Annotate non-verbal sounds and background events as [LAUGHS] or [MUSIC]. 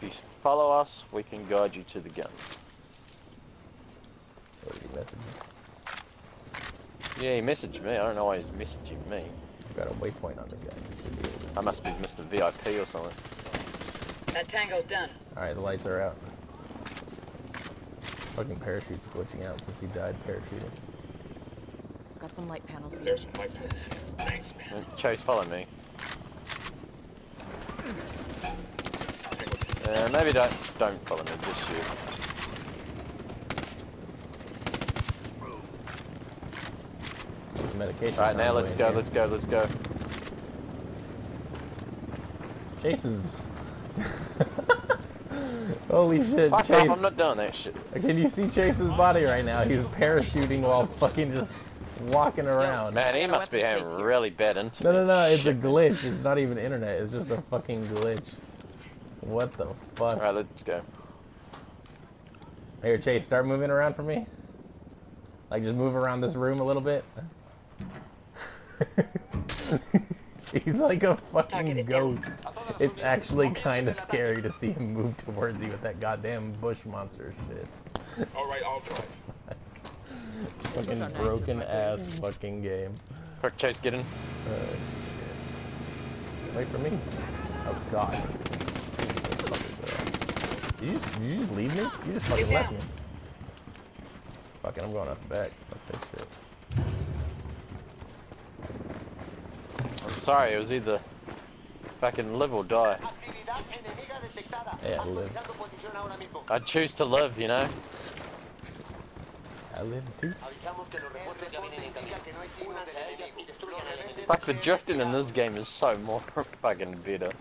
If you follow us, we can guide you to the gun. What are you messaging? Yeah, he messaged me. I don't know why he's messaging me. I've got a waypoint on the gun. You should be able to I see must be Mr. VIP or something. That tango's done. Alright, the lights are out. Fucking parachute's glitching out since he died parachuting. Got some light panels here. There's some light panels here. Thanks, man. Chase, follow me. Uh, maybe don't don't follow me, just. Some medication. Alright, now let's go, in let's go, let's go. Chases. [LAUGHS] Holy shit, Fuck Chase. off, I'm not doing that shit. Can you see Chase's body right now? He's parachuting while fucking just walking around. Man, he must be having really bad internet. No, no, no, it's a glitch. It's not even internet. It's just a fucking glitch. What the fuck? Alright, let's go. Here, Chase, start moving around for me. Like, just move around this room a little bit. [LAUGHS] He's like a fucking ghost. It's actually kind of scary to see him move towards you with that goddamn bush monster shit. Alright, I'll try. Fucking broken ass fucking game. Quick, Chase, get in. Uh, shit. Wait for me. Oh god. Did you just, did you just leave me? You just fucking left me. Fucking, I'm going out the back. Fuck this shit. I'm sorry, it was either fucking live or die. Yeah, live. I choose to live, you know? I live too. Fuck, the drifting in this game is so more [LAUGHS] fucking better.